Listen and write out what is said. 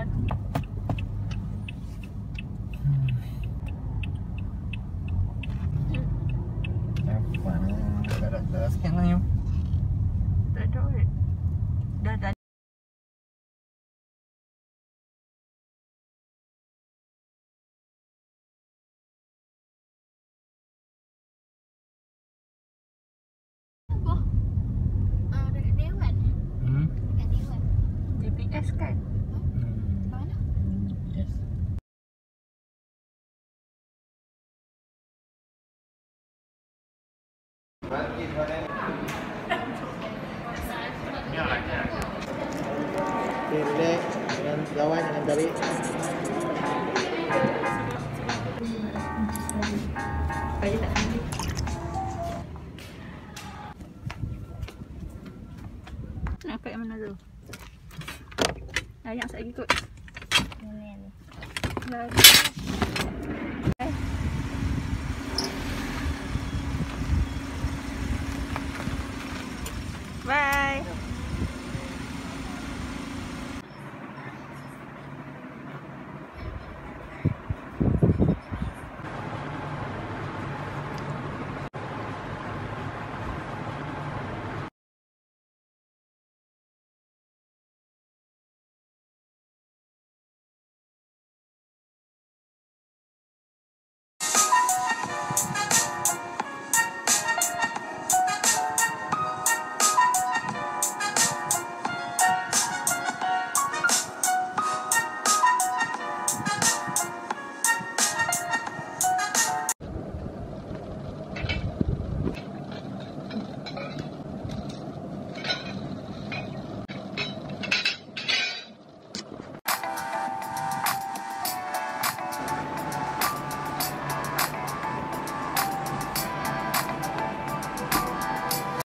Hmm. Dewan. GPS kan? Jangan tarik. Bayar tak ambil. Nak pakai mana tu? Layak saya ikut. Lagi.